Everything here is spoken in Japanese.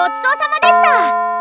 ごちそうさまでした。